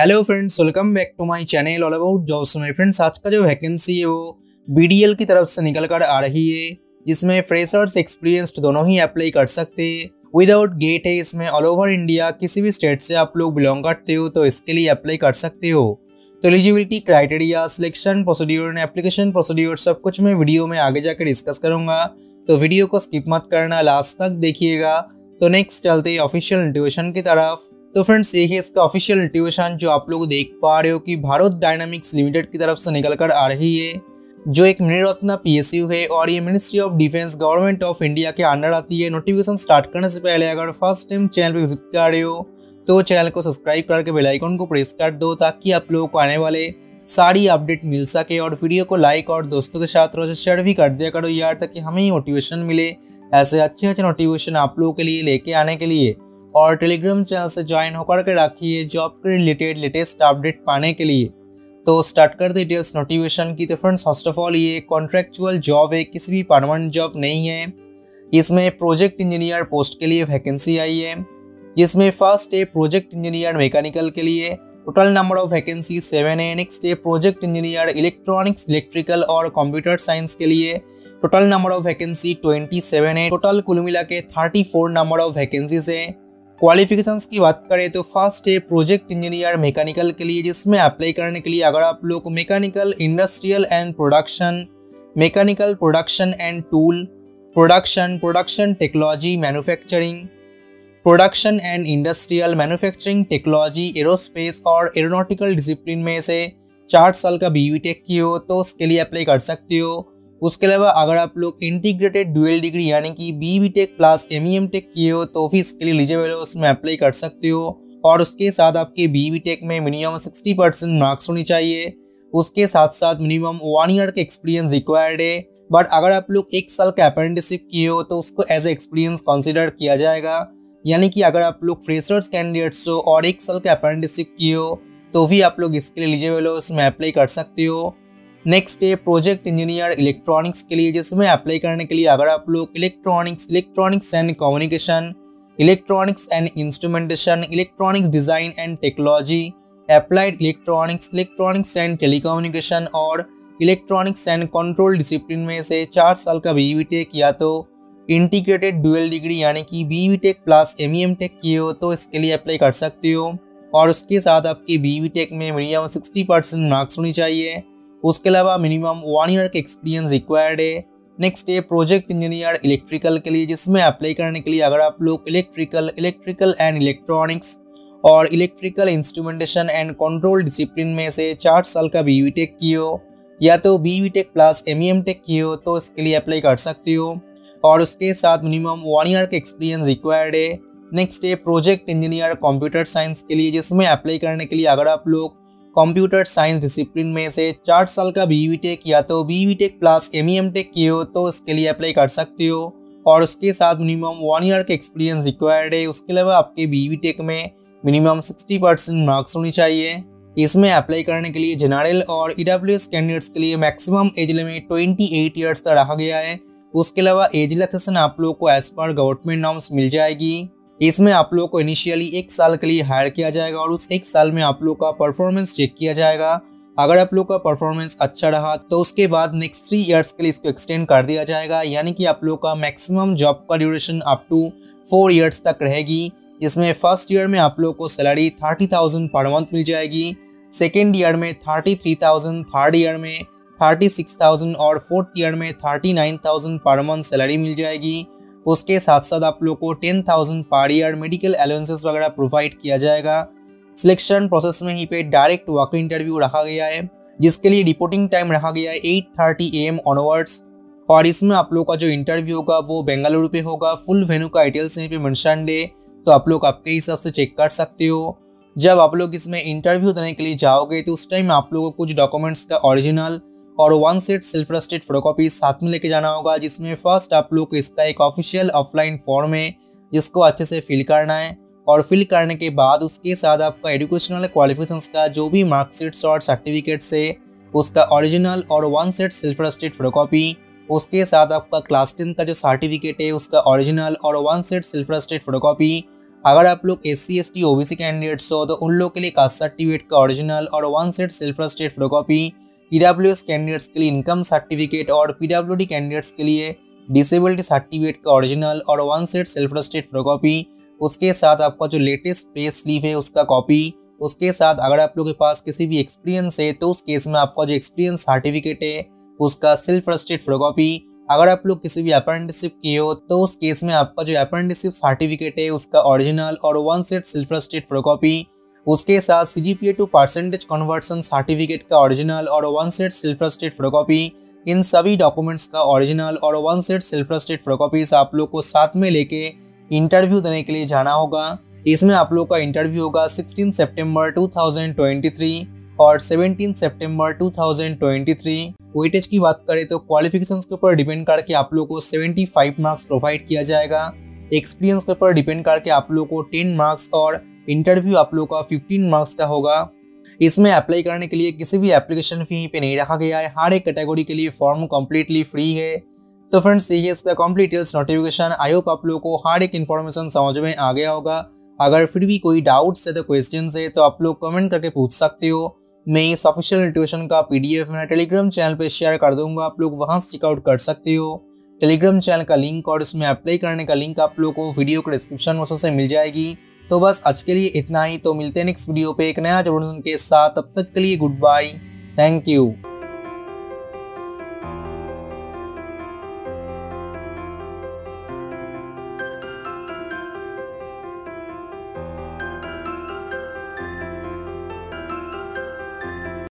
Hello friends welcome back to my channel all about jobs में friends आज का जो वैकेंसी है वो बीडीएल की तरफ़ से निकल कर आ रही है, जिसमें फ्रेशर्स एक्सपीरियंस्ड दोनों ही अप्लाई कर सकते हैं। विदाउट गेट है इसमें ऑल ओवर इंडिया किसी भी स्टेट से आप लोग बिलोंग करते हो तो इसके लिए अप्लाई कर सकते हो। तो eligibility criteria selection procedure application procedure सब कुछ मैं वीडियो में आगे जाकर डिस्कस करूँगा। तो वीडियो को स्किप मत करना लास्ट तक देखिएगा। तो नेक्स्ट चलते ऑफिशियल इंटिवेशन की तरफ़। तो फ्रेंड्स ये है इसका ऑफिशियल नोटिफिकेशन जो आप लोग देख पा रहे हो कि भारत डायनामिक्स लिमिटेड की तरफ़ से निकल कर आ रही है, जो एक मिनी पीएसयू है और ये ministry of defence government of India के अंडर आती है। नोटिफिकेशन स्टार्ट करने से पहले अगर फ़र्स्ट टाइम चैनल पर विज़िट कर रहे हो तो चैनल को सब्सक्राइब करके बेल आइकन को प्रेस कर दो ताकि आप लोगों को आने वाले सारी अपडेट मिल सके और वीडियो को लाइक और दोस्तों के साथ रोज शेयर भी कर दिया करो यार, ताकि हमें मोटिवेशन मिले। ऐसे अच्छे अच्छे नोटिफिकेशन आप लोगों के लिए लेके आने के लिए। और टेलीग्राम चैनल से ज्वाइन होकर के रखिए जॉब के रिलेटेड लेटेस्ट अपडेट पाने के लिए। तो स्टार्ट कर डिटेल्स नोटिफिकेशन की। तो फ्रेंड्स फ़र्स्ट ऑफ़ ऑल ये कॉन्ट्रेक्चुअल जॉब है, किसी भी परमानेंट जॉब नहीं है। इसमें प्रोजेक्ट इंजीनियर पोस्ट के लिए वैकेंसी आई है। जिसमें फ़र्स्ट है प्रोजेक्ट इंजीनियर मैकेनिकल के लिए। Total number of vacancy seven है। नेक्स्ट है प्रोजेक्ट इंजीनियर इलेक्ट्रॉनिक्स इलेक्ट्रिकल और कंप्यूटर साइंस के लिए। Total number of vacancy twenty seven है। टोटल कुल मिला के thirty four number of vacancies है। क्वालिफिकेशंस की बात करें तो फ़र्स्ट है प्रोजेक्ट इंजीनियर मैकेनिकल के लिए, जिसमें अप्लाई करने के लिए अगर आप लोग mechanical industrial and production mechanical production and tool production production technology manufacturing production and industrial manufacturing technology aerospace और एरोनॉटिकल डिसिप्लिन में से चार साल का बी टेक की हो तो उसके लिए अप्लाई कर सकते हो। उसके अलावा अगर आप लोग इंटीग्रेटेड डुअल डिग्री यानी कि B B tech plus M E M tech किए हो तो भी इसके लिए एलिजिबल हो, उसमें अप्लाई कर सकते हो। और उसके साथ आपके बी बी टेक में मिनिमम सिक्सटी परसेंट मार्क्स होनी चाहिए। उसके साथ साथ मिनिमम वन ईयर का एक्सपीरियंस रिक्वायर्ड है। बट अगर आप लोग एक साल का अप्रेंटिसशिप किए हो तो उसको एज ए एक्सपीरियंस कंसिडर किया जाएगा। यानी कि अगर आप लोग फ्रेशर्स कैंडिडेट्स हो और एक साल का अप्रेंटिसशिप किए हो तो भी आप लोग इसके लिए एलिजिबल हो, उसमें अप्लाई कर सकते हो। नेक्स्ट है प्रोजेक्ट इंजीनियर इलेक्ट्रॉनिक्स के लिए, जिसमें अप्लाई करने के लिए अगर आप लोग electronics electronics and communication electronics and instrumentation electronics design and technology applied electronics electronics and telecommunication और इलेक्ट्रॉनिक्स एंड कंट्रोल डिसिप्लिन में से चार साल का बी टेक या तो इंटीग्रेटेड डुअल डिग्री यानी कि B tech plus M tech किए हो तो इसके लिए अप्लाई कर सकते हो। और उसके साथ आपके बी टेक में मिनिमम सिक्सटी परसेंट मार्क्स होनी चाहिए। उसके अलावा मिनिमम वन ईयर का एक्सपीरियंस रिक्वायर्ड है। नेक्स्ट है प्रोजेक्ट इंजीनियर इलेक्ट्रिकल के लिए, जिसमें अप्लाई करने के लिए अगर आप लोग इलेक्ट्रिकल इलेक्ट्रिकल एंड इलेक्ट्रॉनिक्स और electrical instrumentation and control discipline में से चार साल का बी वी टेक किए हो, या तो B V tech plus M E M tech किए हो तो इसके लिए अप्लाई कर सकते हो। और उसके साथ मिनिमम वन ईयर का एक्सपीरियंस रिक्वायर्ड है। नेक्स्ट है प्रोजेक्ट इंजीनियर कंप्यूटर साइंस के लिए, जिसमें अप्लाई करने के लिए अगर आप लोग कंप्यूटर साइंस डिसिप्लिन में से चार साल का बी टेक या तो B tech plus M M tech किए हो तो उसके लिए अप्लाई कर सकते हो। और उसके साथ मिनिमम वन ईयर का एक्सपीरियंस रिक्वायर्ड है। उसके अलावा आपके बी टेक में मिनिमम सिक्सटी परसेंट मार्क्स होनी चाहिए। इसमें अप्लाई करने के लिए जनरल और ई एस कैंडिडेट्स के लिए maximum age limit twenty eight years तक रखा गया है। उसके अलावा एज रिलैक्सेशन आप लोग को एज पर गवर्नमेंट नॉर्म्स मिल जाएगी। इसमें आप लोग को इनिशियली एक साल के लिए हायर किया जाएगा और उस एक साल में आप लोग का परफॉर्मेंस चेक किया जाएगा। अगर आप लोग का परफॉर्मेंस अच्छा रहा तो उसके बाद नेक्स्ट थ्री इयर्स के लिए इसको एक्सटेंड कर दिया जाएगा। यानी कि आप लोग का मैक्सिमम जॉब का duration up to four years तक रहेगी। जिसमें फ़र्स्ट ईयर में आप लोग को salary thirty thousand per month मिल जाएगी। सेकेंड ईयर में thirty three thousand third year में थर्टी सिक्स थाउज़ेंड और फोर्थ ईयर में thirty nine thousand per month salary मिल जाएगी। उसके साथ साथ आप लोग को ten thousand per year medical allowances वगैरह प्रोवाइड किया जाएगा। सिलेक्शन प्रोसेस में ही पे डायरेक्ट वॉक इंटरव्यू रखा गया है, जिसके लिए रिपोर्टिंग टाइम रखा गया है eight thirty a m onwards और इसमें आप लोग का जो इंटरव्यू होगा, वो बेंगलुरु पे होगा। फुल वेन्यू का डिटेल्स यहीं पे मेंशन है तो आप लोग आपके हिसाब से चेक कर सकते हो। जब आप लोग इसमें इंटरव्यू देने के लिए जाओगे तो उस टाइम आप लोगों को कुछ डॉक्यूमेंट्स का ओरिजिनल और one set self attested photocopy साथ में लेके जाना होगा, जिसमें फ़र्स्ट आप लोग को इसका एक ऑफिशियल ऑफलाइन फॉर्म है, जिसको अच्छे से फिल करना है। और फिल करने के बाद उसके साथ आपका एजुकेशनल क्वालिफिकेशन का जो भी मार्कशीट्स और सर्टिफिकेट्स है, उसका ओरिजिनल और one set self attested photocopy उसके साथ आपका क्लास टेंथ का जो सर्टिफिकेट है, उसका ओरिजिनल और one set self attested photocopy अगर आप लोग S C S T O B C candidates हो तो उन लोग के लिए कास्ट सर्टिफिकेट का ओरिजिनल और one set self attested photocopy PW candidates के लिए इनकम सर्टिफिकेट और पीडब्ल्यू कैंडिडेट्स के लिए डिसेबिलिटी सर्टिफिकेट का ओरिजिनल और one set self attested photocopy उसके साथ आपका जो लेटेस्ट पे स्लीव है उसका कॉपी उसके साथ अगर आप लोग के पास किसी भी एक्सपीरियंस है तो उस केस में आपका जो एक्सपीरियंस सर्टिफिकेट है, उसका सेल्फ स्टेट फोटोकॉपी अगर आप लोग किसी भी अप्रेंटिसिप किए हो तो उस केस में आपका जो अप्रेंटिसिप सर्टिफिकेट है, उसका ओरिजिनल और one set self attested photocopy उसके साथ C G P A to percentage conversion certificate का ओरिजिनल और one set self attested photocopy इन सभी डॉक्यूमेंट्स का ओरिजिनल और one set self attested photocopies आप लोग को साथ में लेके इंटरव्यू देने के लिए जाना होगा। इसमें आप लोग का इंटरव्यू होगा 16 सितंबर 2023 और 17 सितंबर 2023 वेटेज की बात करें तो क्वालिफिकेशंस के ऊपर डिपेंड करके आप लोग को 75 मार्क्स प्रोवाइड किया जाएगा। एक्सपीरियंस के ऊपर डिपेंड करके आप लोग को 10 मार्क्स और इंटरव्यू आप लोग का 15 मार्क्स का होगा। इसमें अप्लाई करने के लिए किसी भी एप्लीकेशन फ़ी पे नहीं रखा गया है। हर एक कैटेगरी के लिए फॉर्म कम्प्लीटली फ्री है। तो फ्रेंड्स ये इसका complete details notification I hope आप लोग को हर एक इन्फॉर्मेशन समझ में आ गया होगा। अगर फिर भी कोई डाउट्स है तो क्वेश्चन है तो आप लोग कमेंट करके पूछ सकते हो। मैं इस ऑफिशियल नोटिफिकेशन का पी पीडीएफ मैं टेलीग्राम चैनल पर शेयर कर दूँगा। आप लोग वहाँ से चेकआउट कर सकते हो। टेलीग्राम चैनल का लिंक और इसमें अप्लाई करने का लिंक आप लोग को वीडियो के डिस्क्रिप्शन बॉक्स से मिल जाएगी। तो बस आज के लिए इतना ही। तो मिलते हैं नेक्स्ट वीडियो पे एक नया ज़रूर के साथ। तब तक के लिए गुड बाय थैंक यू